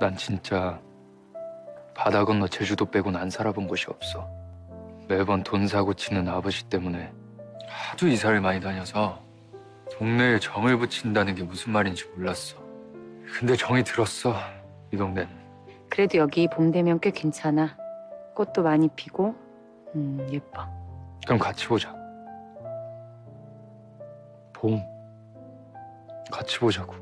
난 진짜 바다 건너 제주도 빼곤 안 살아본 곳이 없어. 매번 돈 사고 치는 아버지 때문에 하도 이사를 많이 다녀서 동네에 정을 붙인다는 게 무슨 말인지 몰랐어. 근데 정이 들었어. 이 동네는. 그래도 여기 봄 되면 꽤 괜찮아. 꽃도 많이 피고, 음, 예뻐. 그럼 같이 보자. 봄. 같이 보자고.